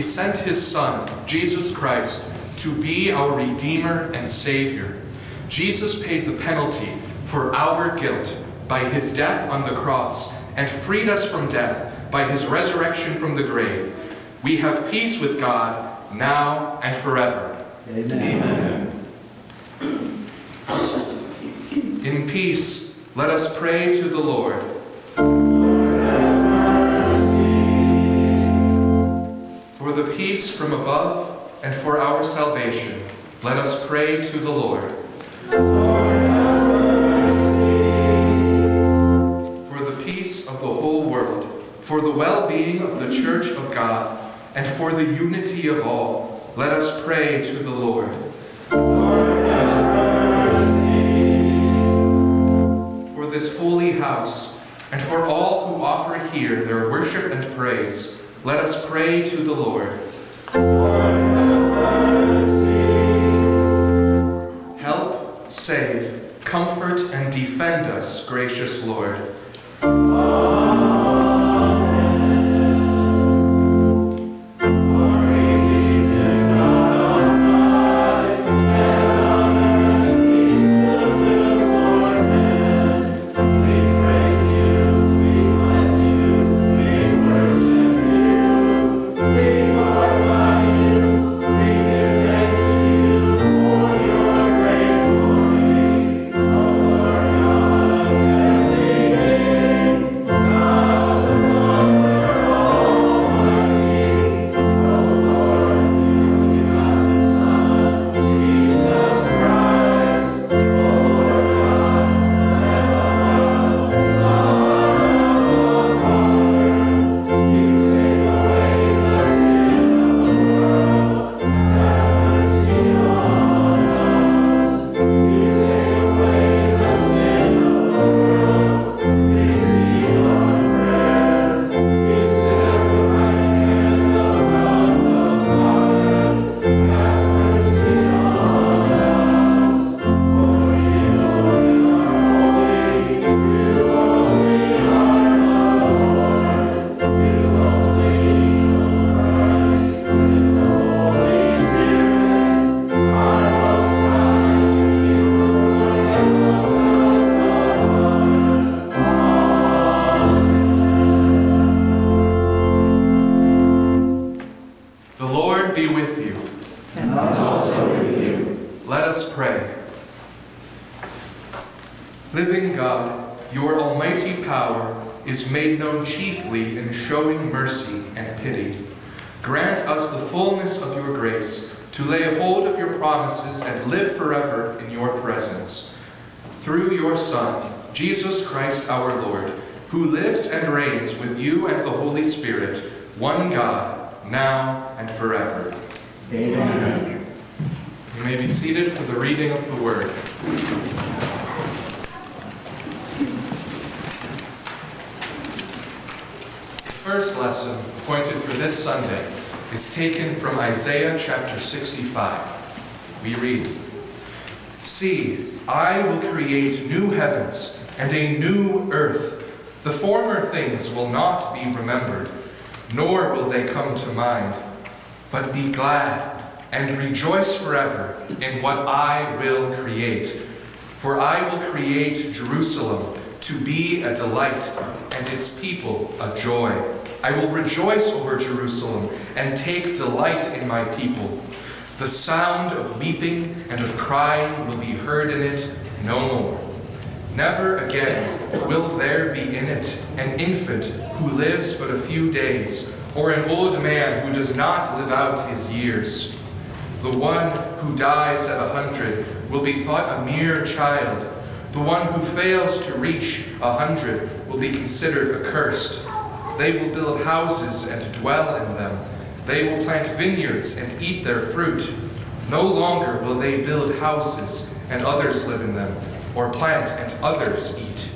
he sent his Son, Jesus Christ, to be our Redeemer and Savior. Jesus paid the penalty for our guilt by his death on the cross and freed us from death by his resurrection from the grave. We have peace with God now and forever. Amen. Amen. In peace, let us pray to the Lord. For the peace from above and for our salvation, let us pray to the Lord. For the peace of the whole world, for the well-being of the Church of God, and for the unity of all, let us pray to the Lord for this holy house, and for all who offer here their worship and praise, let us pray to the Lord. Help, save, comfort, and defend us, gracious Lord. The be with you. And also with you. Let us pray. Living God, your almighty power is made known chiefly in showing mercy and pity. Grant us the fullness of your grace to lay hold of your promises and live forever in your presence. Through your Son, Jesus Christ our Lord, who lives and reigns with you and the Holy Spirit, one God, now and forever. Amen. You may be seated for the reading of the Word. The first lesson appointed for this Sunday is taken from Isaiah chapter 65. We read, See, I will create new heavens and a new earth. The former things will not be remembered, nor will they come to mind. But be glad and rejoice forever in what I will create. For I will create Jerusalem to be a delight and its people a joy. I will rejoice over Jerusalem and take delight in my people. The sound of weeping and of crying will be heard in it no more. Never again will there be in it an infant who lives but a few days, or an old man who does not live out his years. The one who dies at a hundred will be thought a mere child. The one who fails to reach a hundred will be considered accursed. They will build houses and dwell in them. They will plant vineyards and eat their fruit. No longer will they build houses and others live in them, or plant and others eat.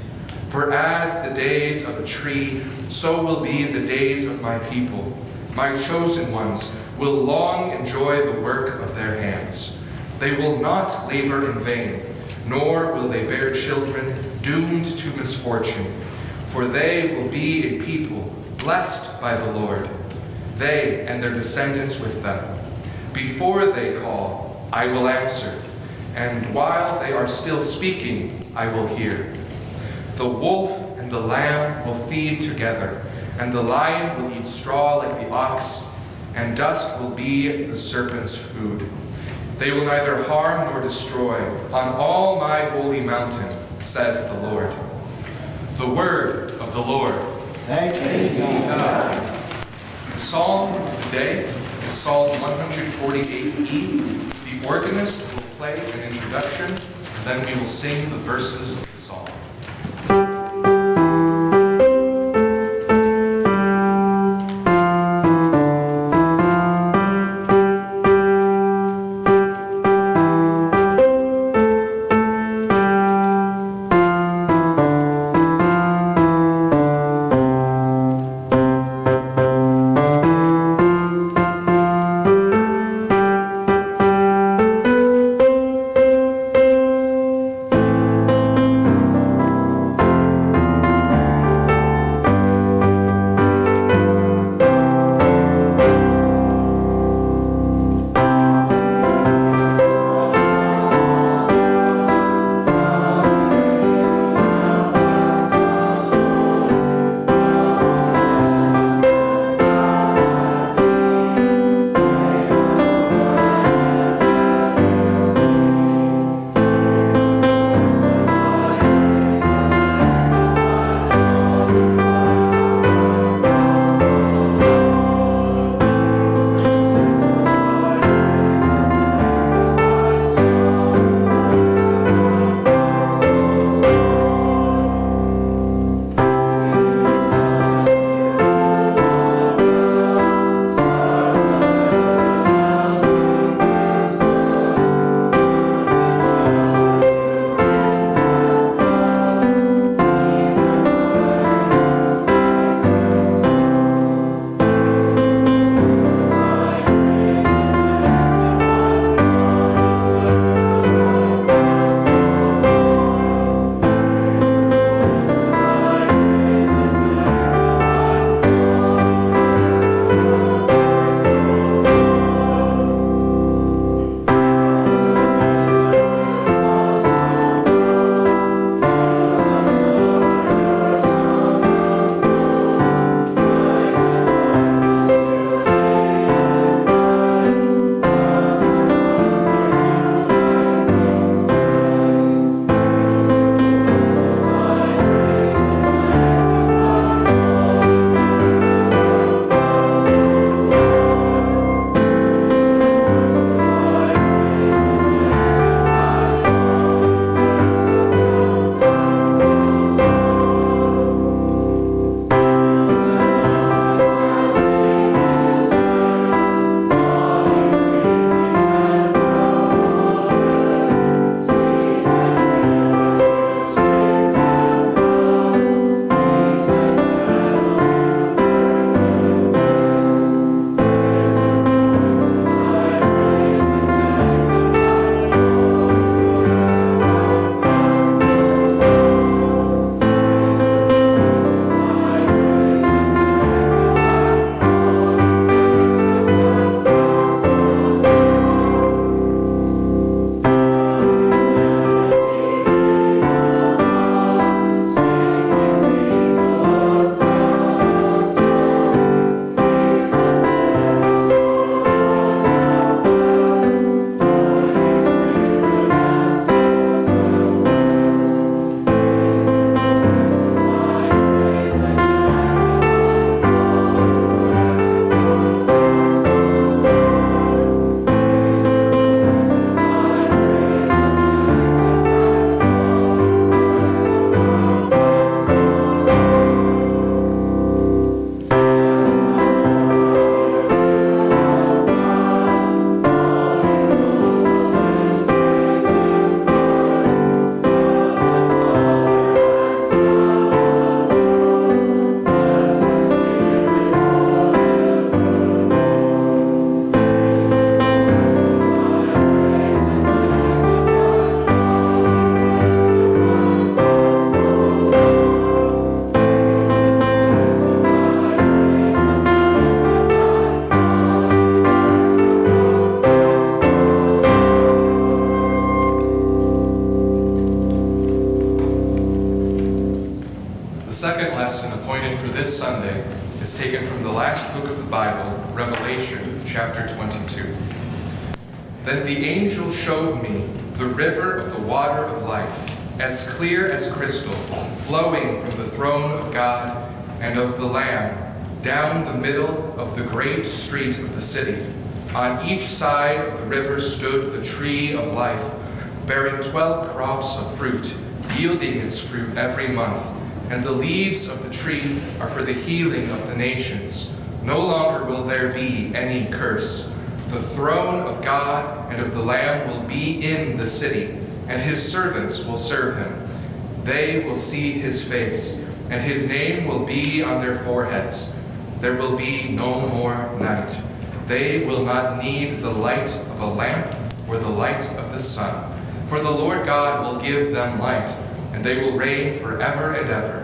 For as the days of a tree, so will be the days of my people. My chosen ones will long enjoy the work of their hands. They will not labor in vain, nor will they bear children doomed to misfortune. For they will be a people blessed by the Lord, they and their descendants with them. Before they call, I will answer, and while they are still speaking, I will hear. The wolf and the lamb will feed together, and the lion will eat straw like the ox, and dust will be the serpent's food. They will neither harm nor destroy on all my holy mountain, says the Lord. The word of the Lord. Thanks be God. The psalm of the day is Psalm 148e. The organist will play an introduction, and then we will sing the verses tree are for the healing of the nations. No longer will there be any curse. The throne of God and of the Lamb will be in the city, and his servants will serve him. They will see his face, and his name will be on their foreheads. There will be no more night. They will not need the light of a lamp or the light of the sun. For the Lord God will give them light, and they will reign forever and ever.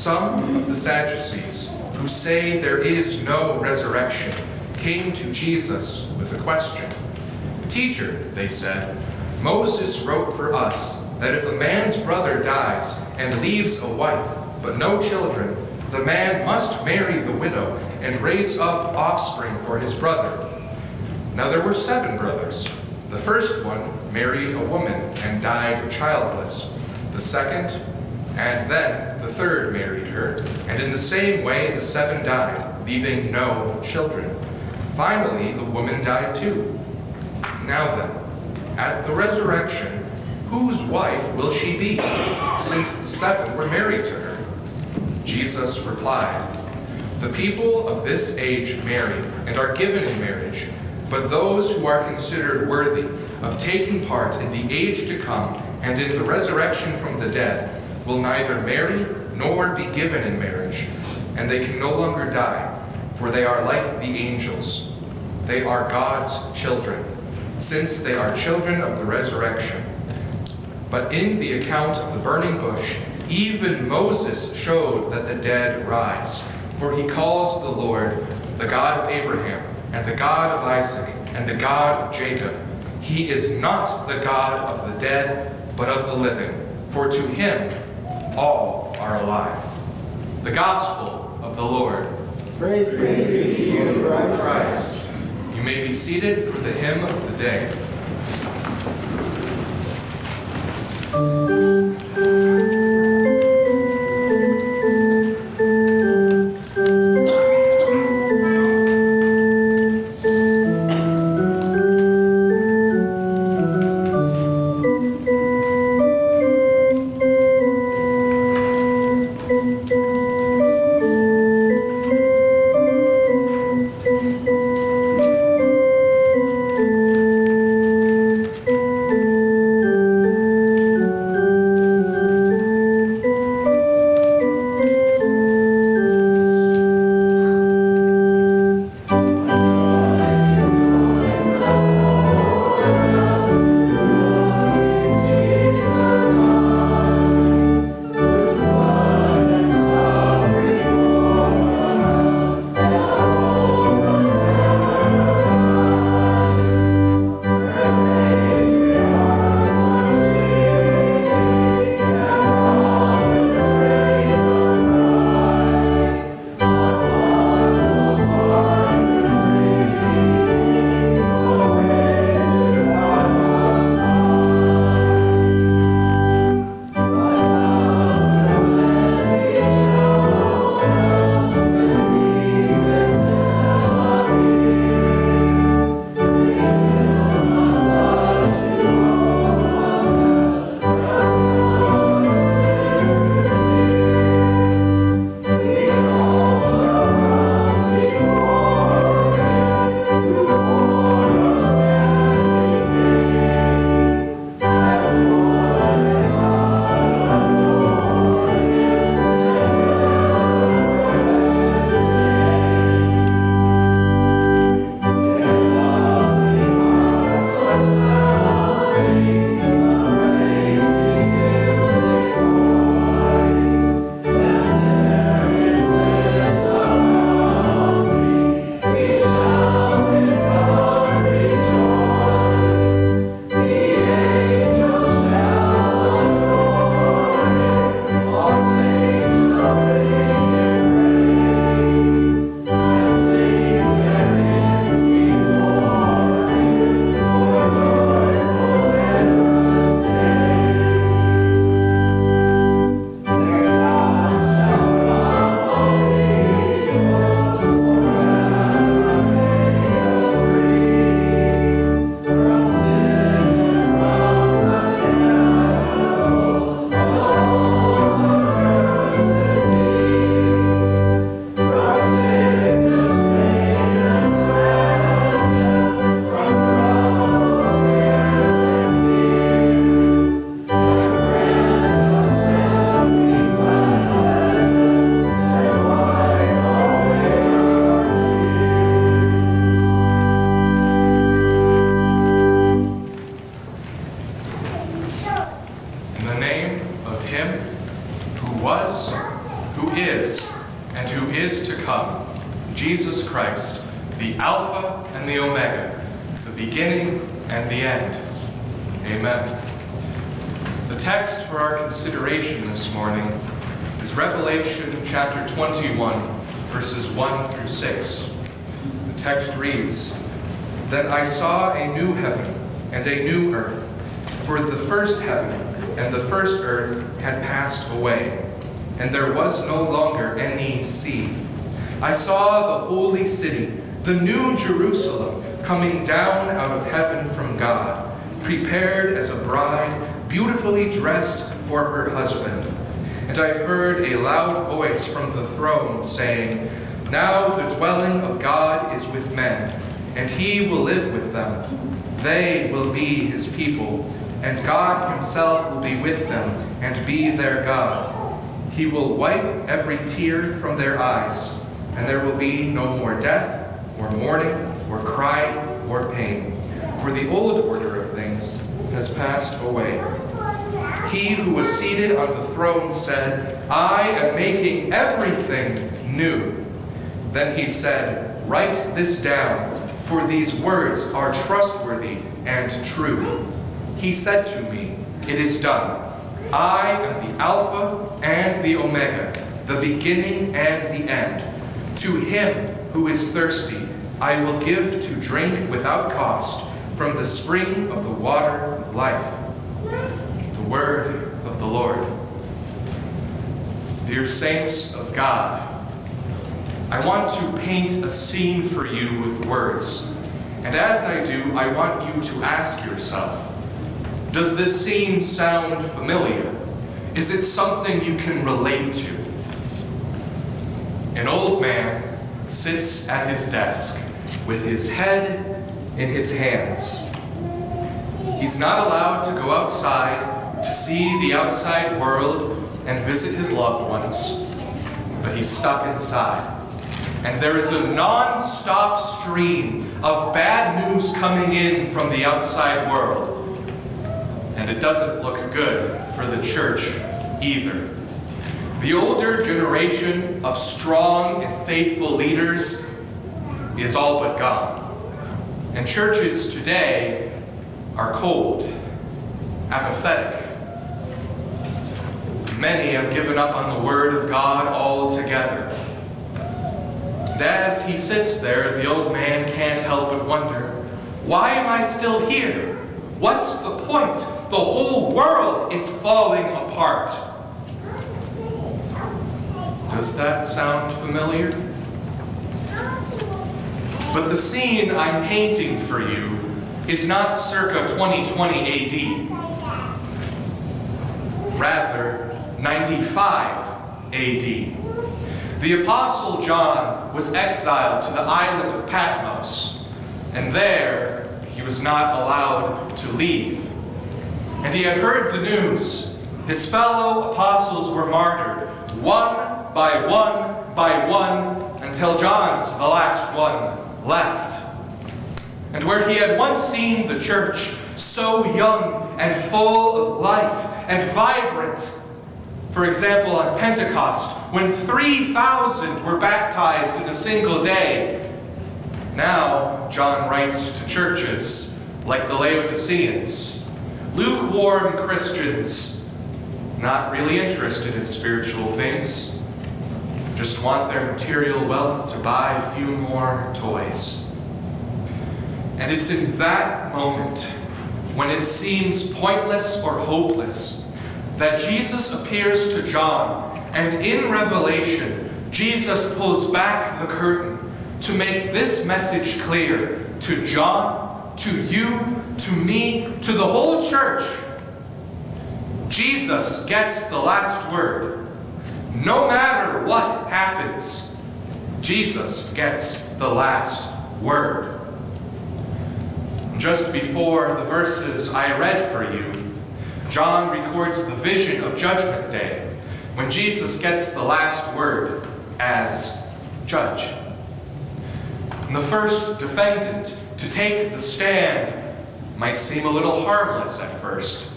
Some of the Sadducees, who say there is no resurrection, came to Jesus with a question. Teacher, they said, Moses wrote for us that if a man's brother dies and leaves a wife, but no children, the man must marry the widow and raise up offspring for his brother. Now there were seven brothers. The first one married a woman and died childless. The second, and then the third married her. And in the same way the seven died, leaving no children. Finally, the woman died too. Now then, at the resurrection, whose wife will she be, since the seven were married to her? Jesus replied, The people of this age marry and are given in marriage, but those who are considered worthy of taking part in the age to come and in the resurrection from the dead will neither marry nor be given in marriage, and they can no longer die, for they are like the angels. They are God's children, since they are children of the resurrection. But in the account of the burning bush, even Moses showed that the dead rise. For he calls the Lord the God of Abraham, and the God of Isaac, and the God of Jacob. He is not the God of the dead, but of the living. For to him all are alive. The Gospel of the Lord. Praise, be to you, Christ. You may be seated for the hymn of the day. Himself will be with them and be their God. He will wipe every tear from their eyes and there will be no more death, or mourning, or crying, or pain, for the old order of things has passed away. He who was seated on the throne said, I am making everything new. Then he said, Write this down, for these words are trustworthy and true. He said to me, It is done. I am the Alpha and the Omega, the beginning and the end. To him who is thirsty, I will give to drink without cost from the spring of the water of life. The word of the Lord. Dear saints of God, I want to paint a scene for you with words. And as I do, I want you to ask yourself, does this scene sound familiar? Is it something you can relate to? An old man sits at his desk with his head in his hands. He's not allowed to go outside to see the outside world and visit his loved ones, but he's stuck inside. And there is a non-stop stream of bad news coming in from the outside world. And it doesn't look good for the church either. The older generation of strong and faithful leaders is all but gone. And churches today are cold, apathetic. Many have given up on the Word of God altogether. And as he sits there, the old man can't help but wonder, why am I still here? What's the point? The whole world is falling apart. Does that sound familiar? But the scene I'm painting for you is not circa 2020 AD. Rather, 95 AD. The Apostle John was exiled to the island of Patmos, and there he was not allowed to leave. And he had heard the news. His fellow apostles were martyred, one by one by one until John's the last one left. And where he had once seen the church so young and full of life and vibrant, for example, on Pentecost, when 3,000 were baptized in a single day, now John writes to churches like the Laodiceans, lukewarm Christians, not really interested in spiritual things, just want their material wealth to buy a few more toys. And it's in that moment, when it seems pointless or hopeless, that Jesus appears to John, and in Revelation, Jesus pulls back the curtain to make this message clear to John, to you, to me, to the whole church. Jesus gets the last word. No matter what happens, Jesus gets the last word. Just before the verses I read for you, John records the vision of Judgment Day when Jesus gets the last word as judge. And the first defendant to take the stand might seem a little harmless at first.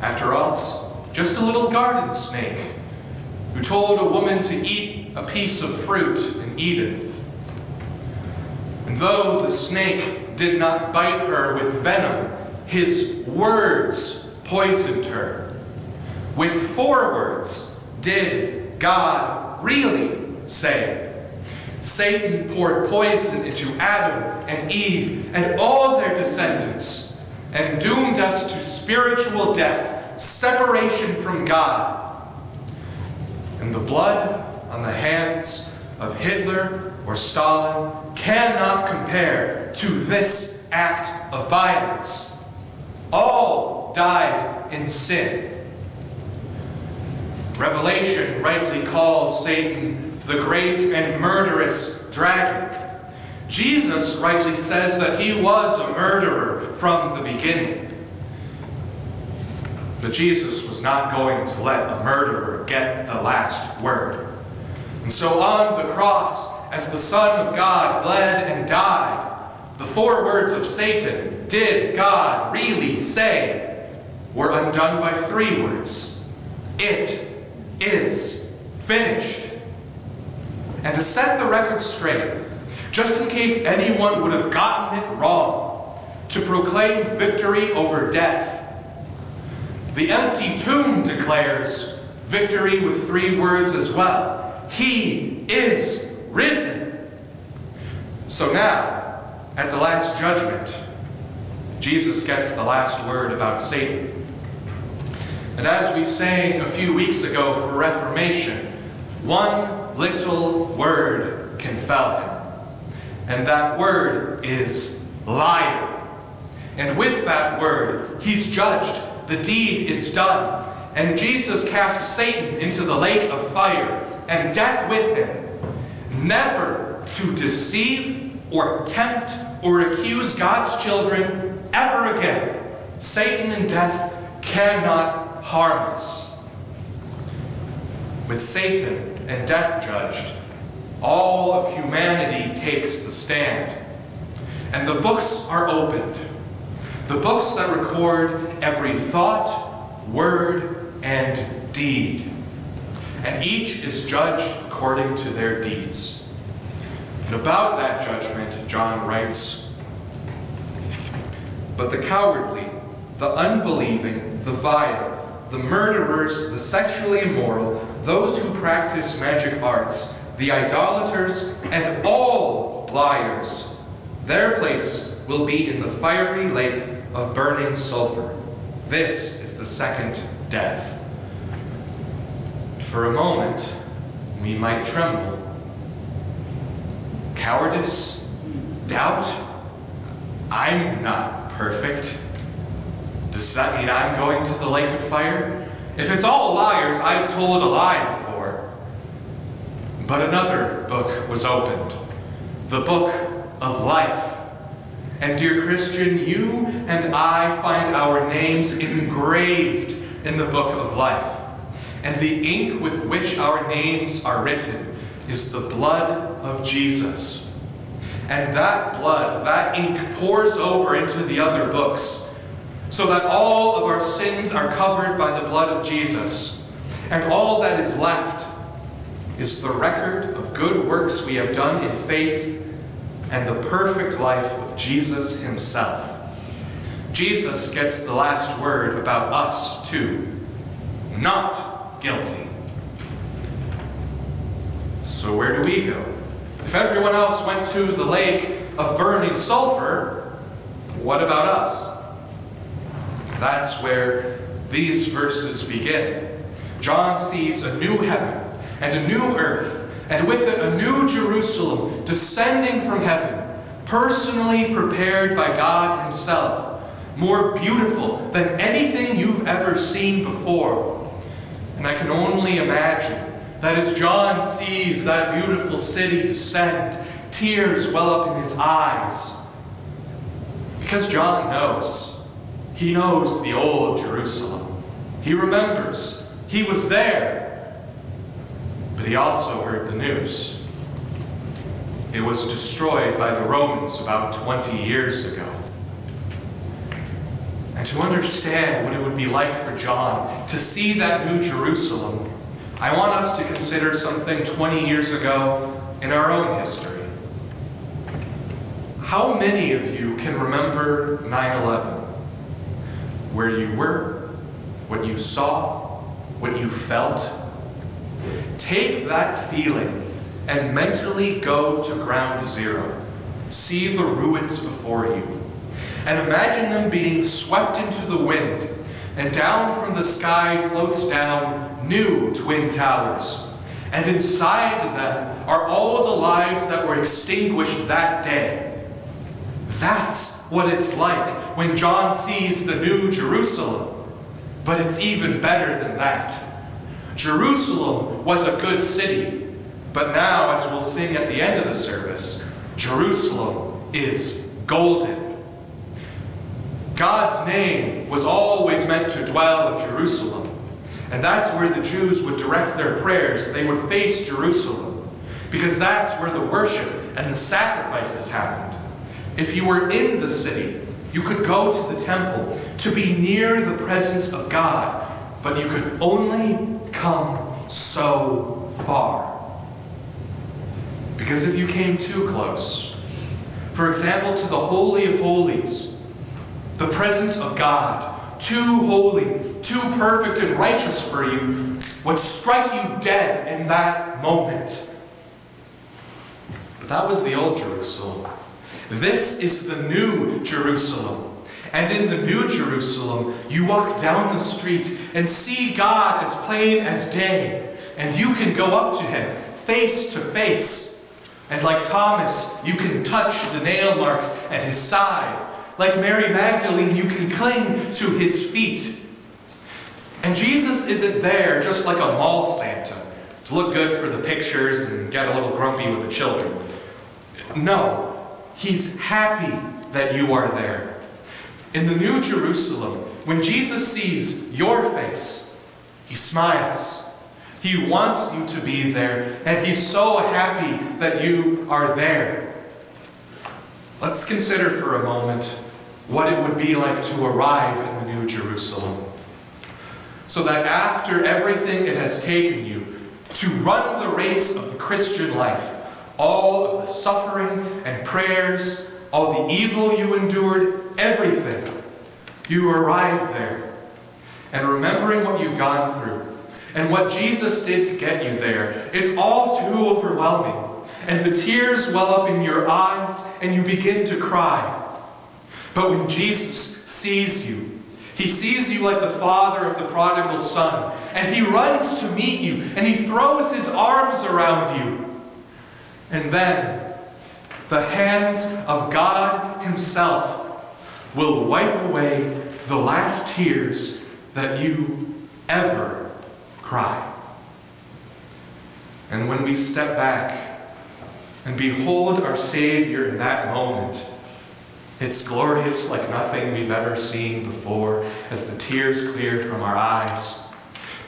After all, it's just a little garden snake who told a woman to eat a piece of fruit in Eden. And though the snake did not bite her with venom, his words poisoned her. With four words did God really say. Satan poured poison into Adam and Eve and all their descendants and doomed us to spiritual death, separation from God. And the blood on the hands of Hitler or Stalin cannot compare to this act of violence. All died in sin. Revelation rightly calls Satan the great and murderous dragon. Jesus rightly says that he was a murderer from the beginning. But Jesus was not going to let a murderer get the last word. And so on the cross, as the Son of God bled and died, the four words of Satan, did God really say, were undone by three words. It is finished. And to set the record straight, just in case anyone would have gotten it wrong, to proclaim victory over death, the empty tomb declares victory with three words as well. He is risen. So now, at the last judgment, Jesus gets the last word about Satan. And as we sang a few weeks ago for Reformation, one little word can fell him. And that word is liar. And with that word, he's judged. The deed is done. And Jesus cast Satan into the lake of fire and death with him, never to deceive or tempt or accuse God's children ever again. Satan and death cannot harm us. With Satan and death judged, all of humanity takes the stand. And the books are opened. The books that record every thought, word, and deed. And each is judged according to their deeds. And about that judgment, John writes, But the cowardly, the unbelieving, the vile, the murderers, the sexually immoral, those who practice magic arts, the idolaters, and all liars, their place will be in the fiery lake of burning sulfur. This is the second death. For a moment, we might tremble. Cowardice? Doubt? I'm not perfect. Does that mean I'm going to the lake of fire? If it's all liars, I've told a lie before. But another book was opened, the book of life. And dear Christian, you and I find our names engraved in the book of life. And the ink with which our names are written is the blood of Jesus. And that blood, that ink pours over into the other books so that all of our sins are covered by the blood of Jesus. And all that is left is the record of good works we have done in faith and the perfect life of Jesus himself. Jesus gets the last word about us, too. Not guilty. So where do we go? If everyone else went to the lake of burning sulfur, what about us? That's where these verses begin. John sees a new heaven and a new earth, and with it a new Jerusalem descending from heaven, personally prepared by God Himself, more beautiful than anything you've ever seen before. And I can only imagine that as John sees that beautiful city descend, tears well up in his eyes. Because John knows he knows the old Jerusalem. He remembers. He was there. But he also heard the news. It was destroyed by the Romans about 20 years ago. And to understand what it would be like for John to see that new Jerusalem, I want us to consider something 20 years ago in our own history. How many of you can remember 9 11? Where you were, what you saw, what you felt? Take that feeling and mentally go to ground zero. See the ruins before you. And imagine them being swept into the wind, and down from the sky floats down new twin towers. And inside them are all the lives that were extinguished that day. That's what it's like when John sees the new Jerusalem. But it's even better than that. Jerusalem was a good city, but now, as we'll sing at the end of the service, Jerusalem is golden. God's name was always meant to dwell in Jerusalem. And that's where the Jews would direct their prayers. They would face Jerusalem because that's where the worship and the sacrifices happened. If you were in the city, you could go to the temple to be near the presence of God, but you could only come so far. Because if you came too close, for example, to the Holy of Holies, the presence of God, too holy, too perfect and righteous for you, would strike you dead in that moment. But that was the old Jerusalem. This is the new Jerusalem. And in the New Jerusalem, you walk down the street and see God as plain as day. And you can go up to him face to face. And like Thomas, you can touch the nail marks at his side. Like Mary Magdalene, you can cling to his feet. And Jesus isn't there just like a mall Santa to look good for the pictures and get a little grumpy with the children. No, he's happy that you are there. In the New Jerusalem, when Jesus sees your face, he smiles. He wants you to be there, and he's so happy that you are there. Let's consider for a moment what it would be like to arrive in the New Jerusalem. So that after everything it has taken you to run the race of the Christian life, all of the suffering and prayers, all the evil you endured, everything. You arrive there. And remembering what you've gone through and what Jesus did to get you there, it's all too overwhelming. And the tears well up in your eyes and you begin to cry. But when Jesus sees you, he sees you like the father of the prodigal son, and he runs to meet you, and he throws his arms around you. And then the hands of God himself will wipe away the last tears that you ever cry. And when we step back and behold our Savior in that moment, it's glorious like nothing we've ever seen before as the tears clear from our eyes.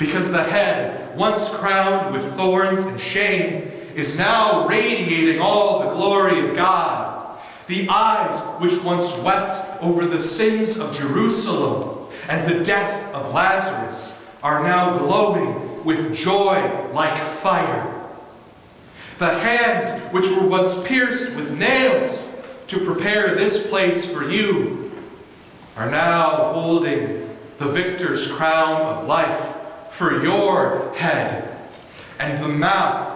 Because the head, once crowned with thorns and shame, is now radiating all the glory of God. The eyes which once wept over the sins of Jerusalem and the death of Lazarus are now glowing with joy like fire. The hands which were once pierced with nails to prepare this place for you are now holding the victor's crown of life for your head. And the mouth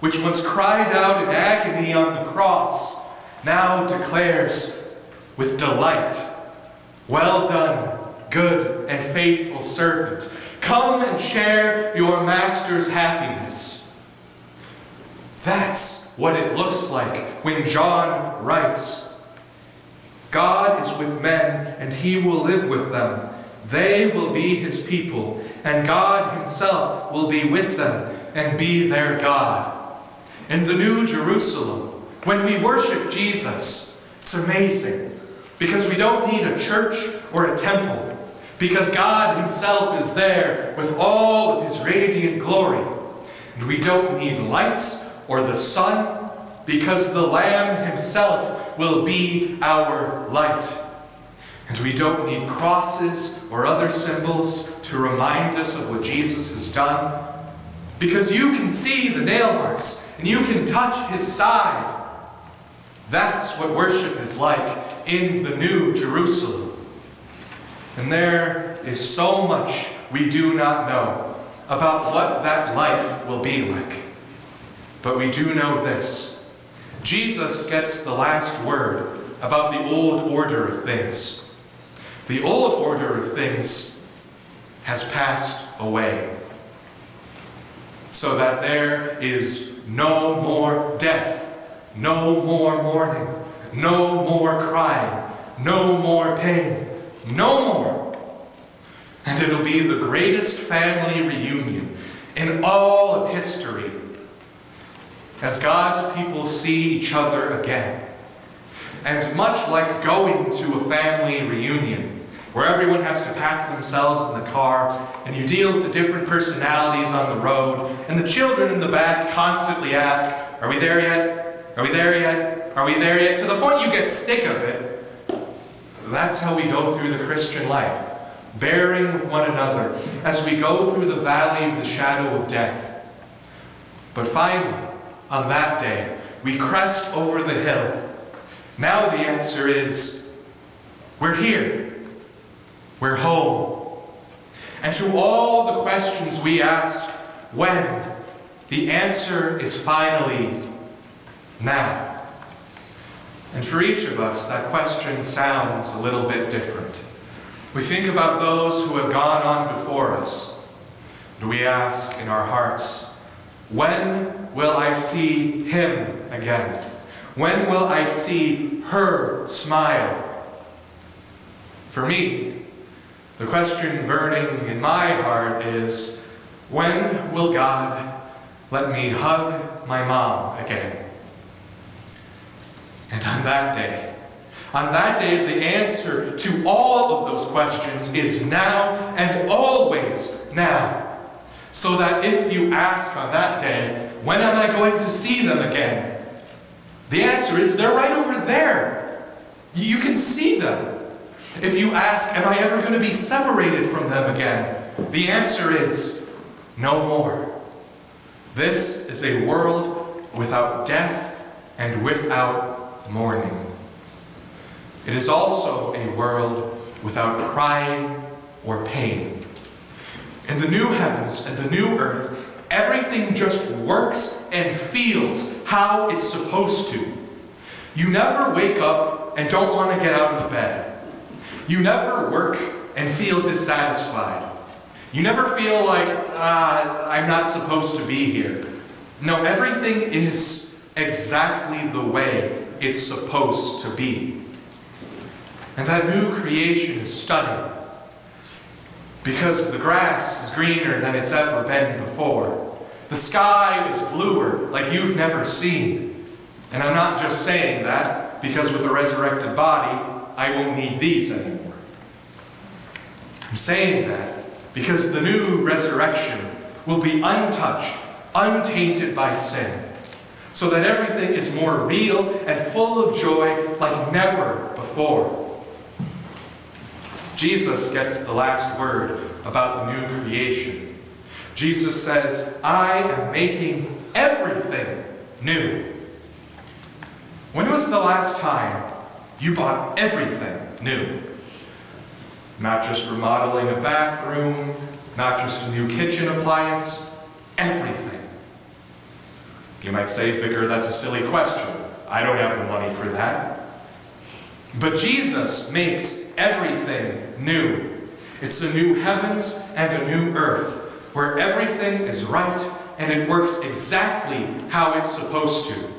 which once cried out in agony on the cross now declares with delight, Well done, good and faithful servant. Come and share your master's happiness. That's what it looks like when John writes, God is with men, and he will live with them. They will be his people, and God himself will be with them and be their God. In the New Jerusalem, when we worship Jesus, it's amazing because we don't need a church or a temple because God himself is there with all of his radiant glory. And we don't need lights or the sun because the Lamb himself will be our light. And we don't need crosses or other symbols to remind us of what Jesus has done because you can see the nail marks and you can touch his side That's what worship is like in the New Jerusalem. And there is so much we do not know about what that life will be like. But we do know this Jesus gets the last word about the old order of things. The old order of things has passed away, so that there is no more death, no more mourning, no more crying, no more pain, no more. And it'll be the greatest family reunion in all of history as God's people see each other again. And much like going to a family reunion, where everyone has to pack themselves in the car, and you deal with the different personalities on the road, and the children in the back constantly ask, Are we there yet? Are we there yet? Are we there yet? To the point you get sick of it. That's how we go through the Christian life, bearing with one another as we go through the valley of the shadow of death. But finally, on that day, we crest over the hill. Now the answer is, we're here. We're home. And to all the questions we ask, when, the answer is finally now. And for each of us, that question sounds a little bit different. We think about those who have gone on before us, and we ask in our hearts, when will I see him again? When will I see her smile? For me, the question burning in my heart is when will God let me hug my mom again? And on that day, on that day, the answer to all of those questions is now and always now. So that if you ask on that day, when am I going to see them again? The answer is they're right over there. You can see them. If you ask, am I ever going to be separated from them again? The answer is no more. This is a world without death and without mourning. It is also a world without crying or pain. In the new heavens and the new earth, everything just works and feels how it's supposed to. You never wake up and don't want to get out of bed. You never work and feel dissatisfied. You never feel like, ah, I'm not supposed to be here. No, everything is exactly the way it's supposed to be. And that new creation is stunning because the grass is greener than it's ever been before. The sky is bluer like you've never seen. And I'm not just saying that because with a resurrected body, I won't need these anymore. I'm saying that because the new resurrection will be untouched, untainted by sin, so that everything is more real and full of joy like never before. Jesus gets the last word about the new creation. Jesus says, I am making everything new. When was the last time you bought everything new? Not just remodeling a bathroom, not just a new kitchen appliance, everything. You might say, Vicar, that's a silly question. I don't have the money for that. But Jesus makes everything new. It's a new heavens and a new earth where everything is right and it works exactly how it's supposed to.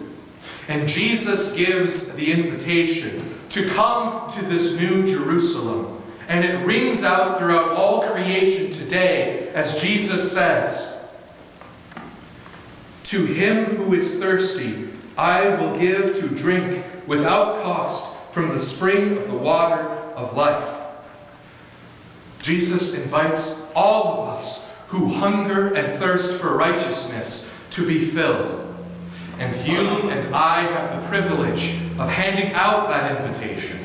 And Jesus gives the invitation to come to this new Jerusalem. And it rings out throughout all creation today as Jesus says, To him who is thirsty, I will give to drink without cost from the spring of the water of life. Jesus invites all of us who hunger and thirst for righteousness to be filled. And you and I have the privilege of handing out that invitation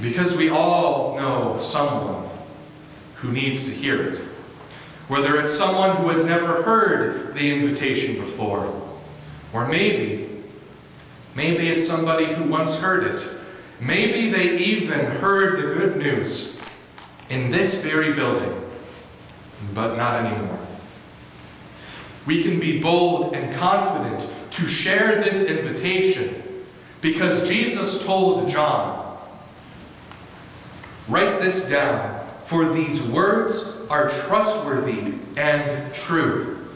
because we all know someone who needs to hear it. Whether it's someone who has never heard the invitation before, or maybe Maybe it's somebody who once heard it. Maybe they even heard the good news in this very building, but not anymore. We can be bold and confident to share this invitation because Jesus told John, Write this down, for these words are trustworthy and true.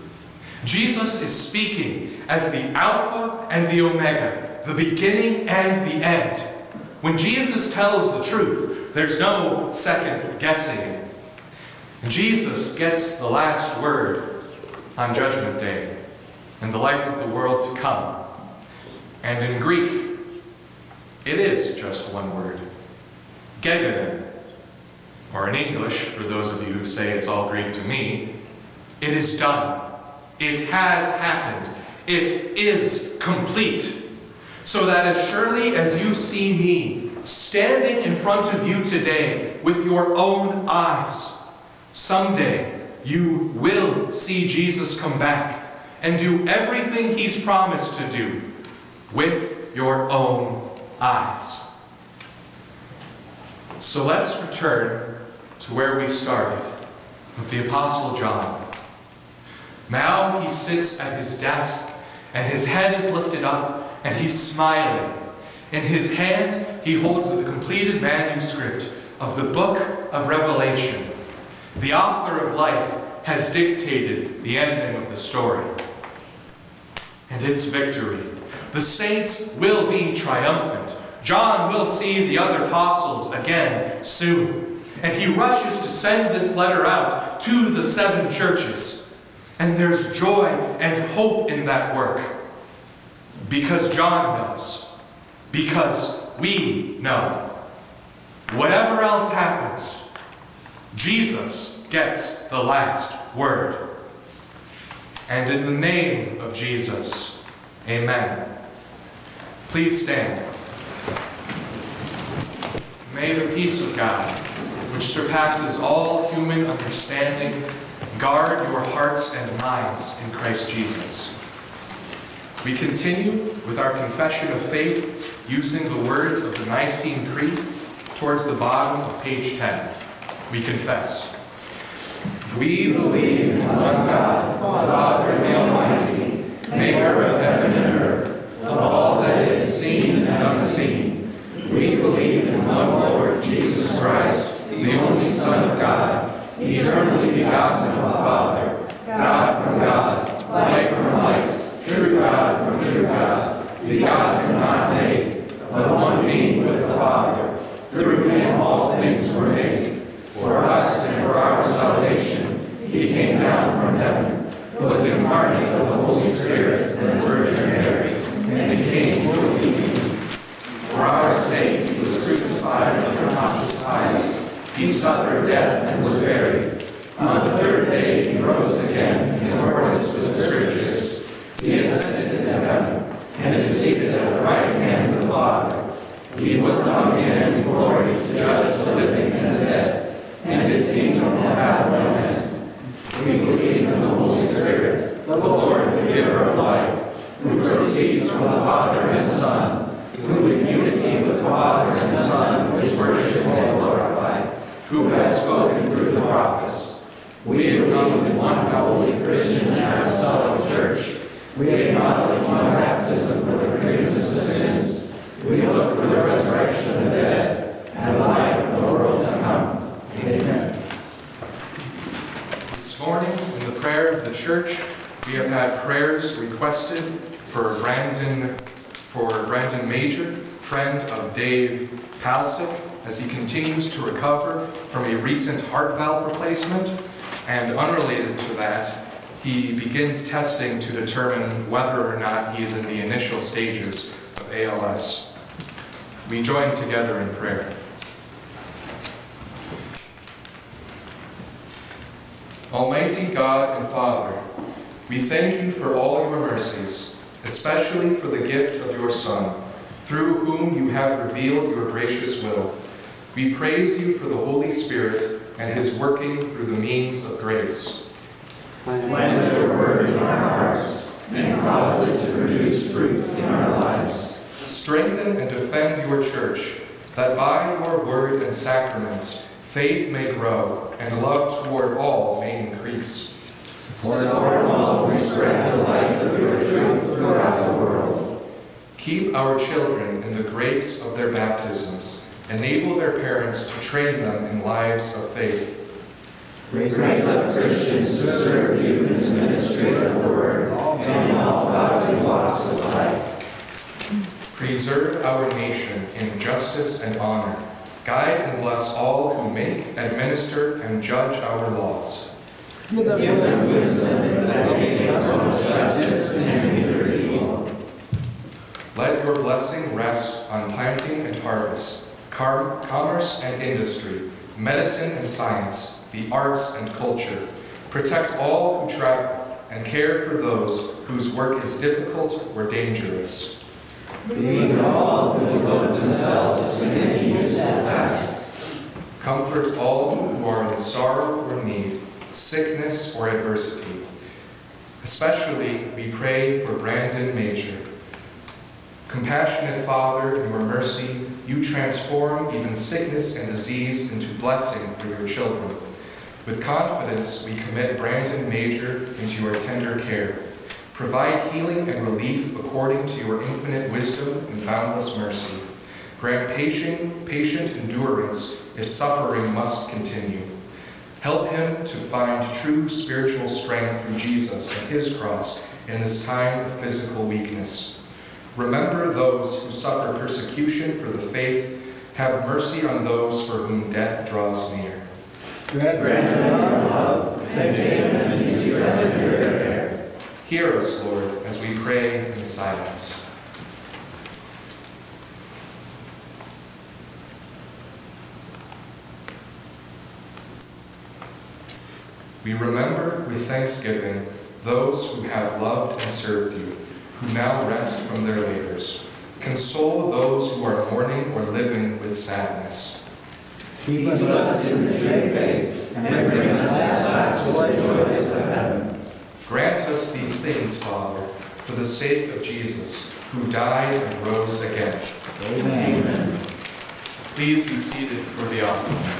Jesus is speaking as the Alpha and the Omega, the beginning and the end. When Jesus tells the truth, there's no second guessing. Jesus gets the last word on Judgment Day and the life of the world to come. And in Greek, it is just one word gegonen. Or in English, for those of you who say it's all Greek to me, it is done. It has happened. It is complete. So that as surely as you see me standing in front of you today with your own eyes, someday you will see Jesus come back and do everything he's promised to do with your own eyes. So let's return to where we started with the Apostle John. Now he sits at his desk and his head is lifted up and he's smiling. In his hand, he holds the completed manuscript of the book of Revelation. The author of life has dictated the ending of the story and its victory. The saints will be triumphant. John will see the other apostles again soon. And he rushes to send this letter out to the seven churches. And there's joy and hope in that work. Because John knows. Because we know. Whatever else happens, Jesus gets the last word. And in the name of Jesus, amen. Please stand. May the peace of God, which surpasses all human understanding, guard your hearts and minds in Christ Jesus. We continue with our confession of faith using the words of the Nicene Creed towards the bottom of page 10. We confess. We believe in one God, Father their baptisms. Enable their parents to train them in lives of faith. Raise up Christians to serve you in the ministry of the word and in all godly walks of life. Preserve our nation in justice and honor. Guide and bless all who make, administer, and judge our laws. Give them wisdom that they may promote justice and hinder evil. Let your blessing rest on planting and harvest, car- commerce and industry, medicine and science, the arts and culture. Protect all who travel and care for those whose work is difficult or dangerous. Lead all who devote themselves to useful task. Comfort all who are in sorrow or need, sickness or adversity. Especially, we pray for Brandon Major. Compassionate Father, in your mercy, you transform even sickness and disease into blessing for your children. With confidence, we commit Brandon Major into your tender care. Provide healing and relief according to your infinite wisdom and boundless mercy. Grant patient, patient endurance if suffering must continue. Help him to find true spiritual strength through Jesus and his cross in this time of physical weakness. Remember those who suffer persecution for the faith. Have mercy on those for whom death draws near. Grant them your love and into your care. Hear us, Lord, as we pray in silence. We remember with thanksgiving those who have loved and served you, who now rest from their labors. Console those who are mourning or living with sadness. Keep us in the true faith and bring us at last to the joys of heaven. Grant us these things, Father, for the sake of Jesus, who died and rose again. Amen. Please be seated for the offering.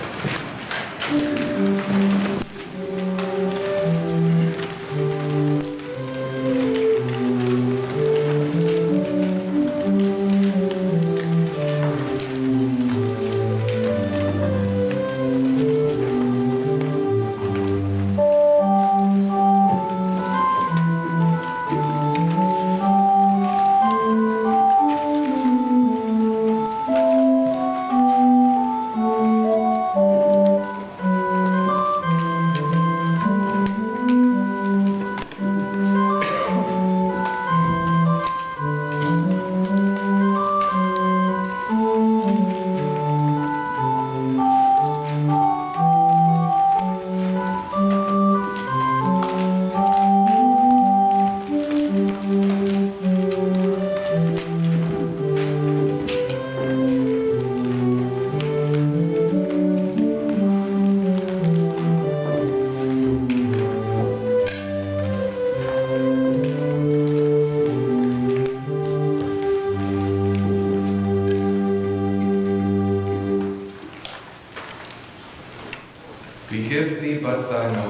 But thine own,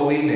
believe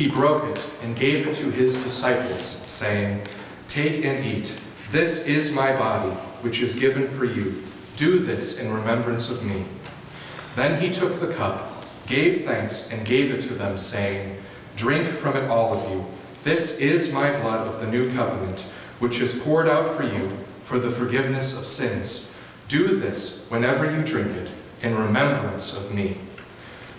He broke it and gave it to his disciples, saying, Take and eat. This is my body, which is given for you. Do this in remembrance of me. Then he took the cup, gave thanks, and gave it to them, saying, Drink from it, all of you. This is my blood of the new covenant, which is poured out for you for the forgiveness of sins. Do this whenever you drink it in remembrance of me.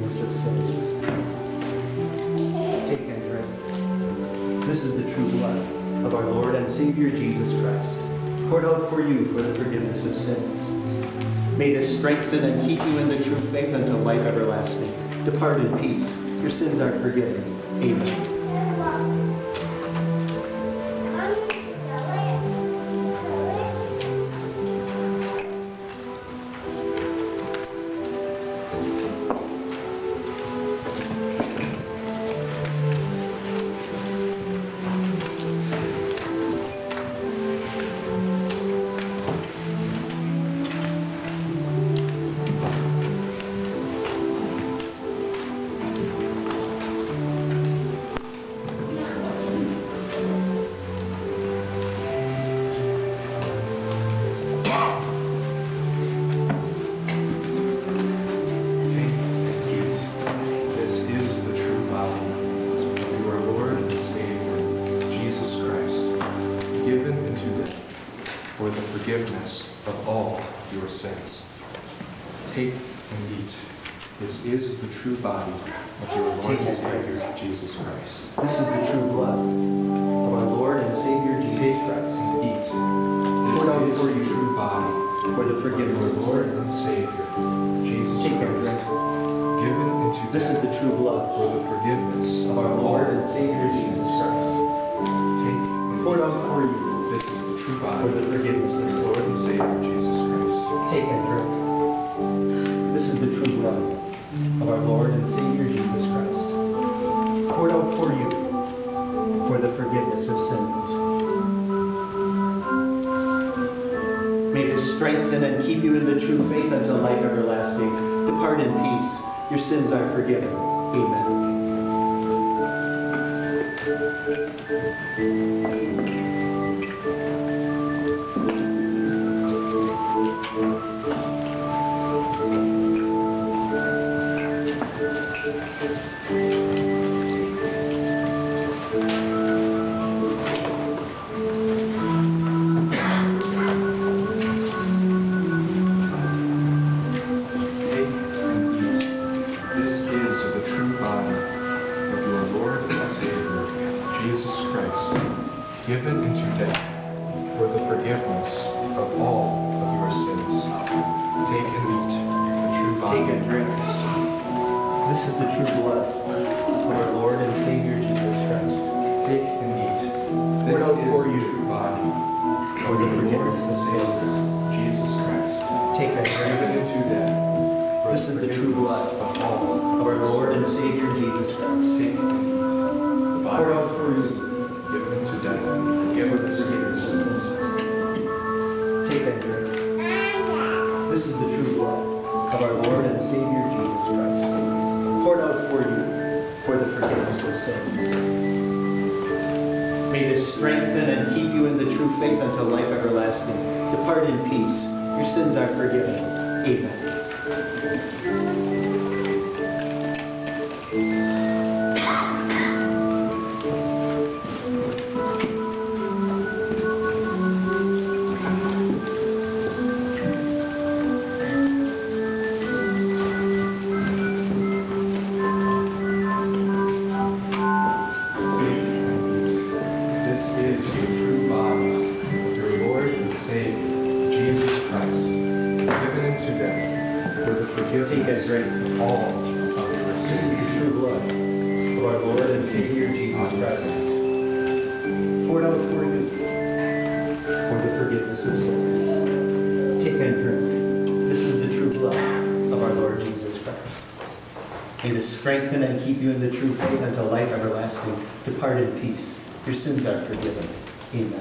forgiveness of sins. Take and drink. This is the true blood of our Lord and Savior Jesus Christ, poured out for you for the forgiveness of sins. May this strengthen and keep you in the true faith until life everlasting. Depart in peace. Your sins are forgiven. Amen. grace. This is the true blood of our Lord and Savior Jesus Christ. Take and eat. This is for you. true body for the forgiveness of sins. Jesus Christ. Take and drink. into death. This is the true blood of our Lord and Savior Jesus Christ. Take and eat. The body out for you. Given into death. Forgive us forgiveness of sins. Take and drink. Lord and Savior Jesus Christ, poured out for you for the forgiveness of sins. May this strengthen and keep you in the true faith until life everlasting. Depart in peace. Your sins are forgiven. Amen. Peace. Your sins are forgiven. Amen.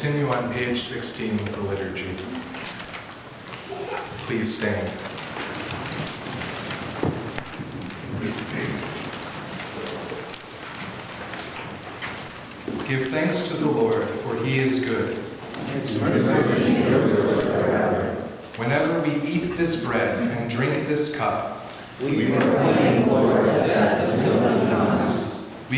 Continue on page 16 of the liturgy. Please stand. Give thanks to the Lord, for he is good. Whenever we eat this bread and drink this cup, we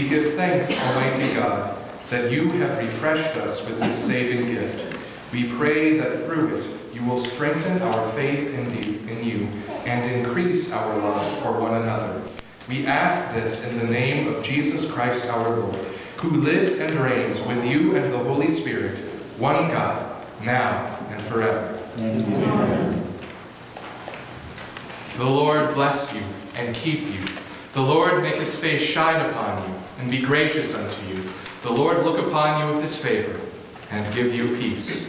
give thanks, Almighty God, that you have refreshed us with this saving gift. We pray that through it you will strengthen our faith in you, and increase our love for one another. We ask this in the name of Jesus Christ our Lord, who lives and reigns with you and the Holy Spirit, one God, now and forever. Amen. The Lord bless you and keep you. The Lord make his face shine upon you and be gracious unto you. The Lord look upon you with his favor and give you peace.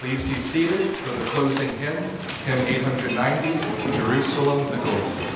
Please be seated for the closing hymn, hymn 890, Jerusalem the Golden.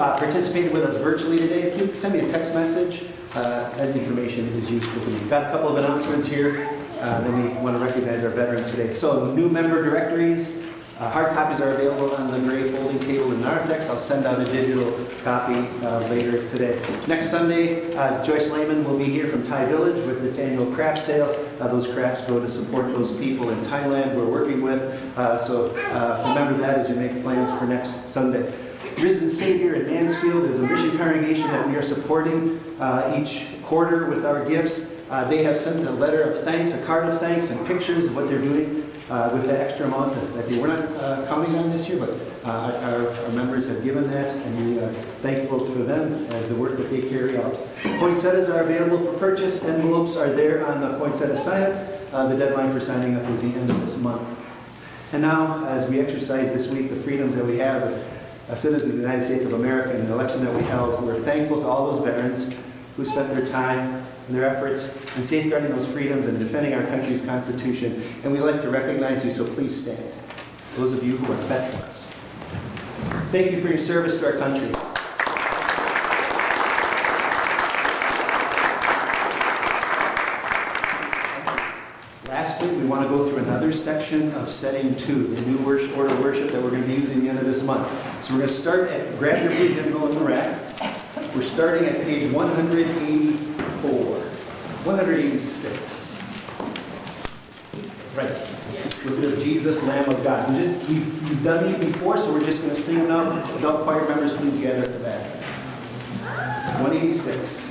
Uh, participated with us virtually today, if you send me a text message, uh, that information is useful to me. Got a couple of announcements here. Uh, then we want to recognize our veterans today. So, new member directories. Uh, hard copies are available on the gray folding table in Narthex. I'll send out a digital copy uh, later today. Next Sunday, uh, Joyce Lehman will be here from Thai Village with its annual craft sale. Uh, those crafts go to support those people in Thailand we're working with. Uh, so uh, remember that as you make plans for next Sunday. Risen Savior in Mansfield is a mission congregation that we are supporting uh, each quarter with our gifts. Uh, they have sent a letter of thanks, a card of thanks, and pictures of what they're doing uh, with the extra amount that they were not uh, counting on this year, but uh, our, our members have given that, and we are thankful to them as the work that they carry out. Poinsettias are available for purchase. Envelopes are there on the poinsettia sign-up. Uh, the deadline for signing up is the end of this month. And now, as we exercise this week the freedoms that we have citizens of the United States of America in the election that we held, we're thankful to all those veterans who spent their time and their efforts in safeguarding those freedoms and defending our country's Constitution. And we'd like to recognize you, so please stand. Those of you who are veterans. Thank you for your service to our country. Lastly, we want to go through another section of setting two, the new order of worship that we're going to be using at the end of this month. So we're going to start at, grab your free hymnal in the rack. We're starting at page 184, 186. Right. With the Jesus, Lamb of God. We we've done these before, so we're just going to sing them. Adult choir members, please gather at the back. 186.